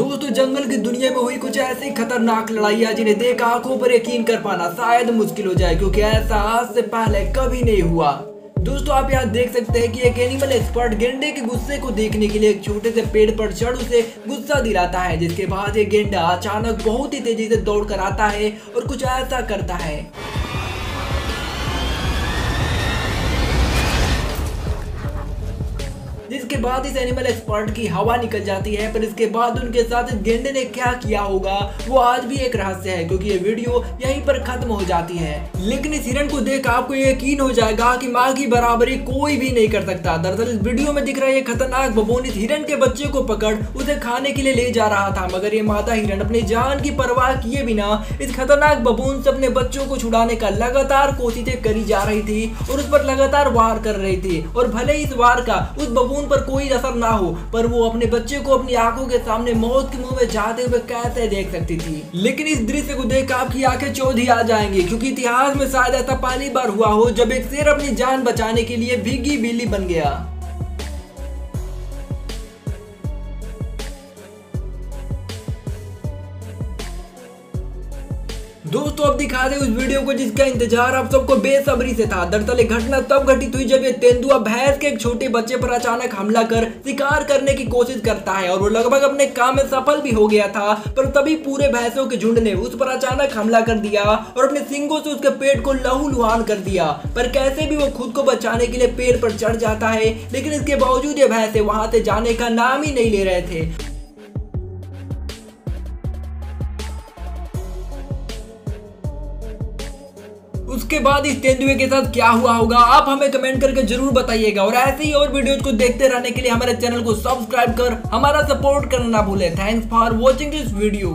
दोस्तों जंगल की दुनिया में हुई कुछ ऐसी खतरनाक लड़ाइयाँ जिन्हें देख आँखों पर यकीन कर पाना शायद मुश्किल हो जाए, क्योंकि ऐसा आज से पहले कभी नहीं हुआ। दोस्तों, आप यहाँ देख सकते हैं कि एक एनिमल एक्सपर्ट गेंडे के गुस्से को देखने के लिए एक छोटे से पेड़ पर चढ़ उसे गुस्सा दिलाता है, जिसके बाद ये गेंडा अचानक बहुत ही तेज़ी से दौड़ कर आता है और कुछ ऐसा करता है। बाद इस एनिमल एक्सपर्ट की हवा निकल जाती है, पर इसके बाद उनके साथ इस गेंडे ने क्या किया होगा, वो आज भी एक रहस्य है, क्योंकि ये वीडियो यहीं पर खत्म हो जाती है। लेकिन इस हिरण को देख आपको यकीन हो जाएगा कि माँ की बराबरी कोई भी नहीं कर सकता। दरअसल इस वीडियो में दिख रहा है खतरनाक बबून इस हिरण के बच्चे को पकड़, उसे खाने के लिए ले जा रहा था, मगर ये माता हिरण अपनी जान की परवाह किए बिना इस खतरनाक बबून से अपने बच्चों को छुड़ाने का लगातार कोशिशें करी जा रही थी और उस पर लगातार वार कर रही थी। और भले ही इस वार का उस बबून पर कोई असर ना हो, पर वो अपने बच्चे को अपनी आँखों के सामने मौत के मुँह में जाते हुए कैसे देख सकती थी। लेकिन इस दृश्य को देख आपकी आँखें चौधी आ जाएँगी, क्योंकि इतिहास में शायद ऐसा पहली बार हुआ हो जब एक शेर अपनी जान बचाने के लिए भीगी बिल्ली बन गया। दोस्तों, अब दिखा दे उस वीडियो को जिसका इंतज़ार आप सबको बेसब्री से था। दरअसल घटना तब घटित हुई जब ये तेंदुआ भैंस के एक छोटे बच्चे पर अचानक हमला कर शिकार करने की कोशिश करता है और वो लगभग अपने काम में सफल भी हो गया था, पर तभी पूरे भैंसों के झुंड ने उस पर अचानक हमला कर दिया और अपने सिंगों से उसके पेट को लहू लुहान कर दिया। पर कैसे भी वो खुद को बचाने के लिए पेड़ पर चढ़ जाता है, लेकिन इसके बावजूद ये भैंसे वहाँ से जाने का नाम ही नहीं ले रहे थे। उसके बाद इस तेंदुए के साथ क्या हुआ होगा, आप हमें कमेंट करके ज़रूर बताइएगा। और ऐसे ही और वीडियोज़ को देखते रहने के लिए हमारे चैनल को सब्सक्राइब कर, हमारा सपोर्ट करना ना भूले। Thanks for watching this video